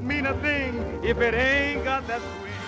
mean a thing if it ain't got that sweet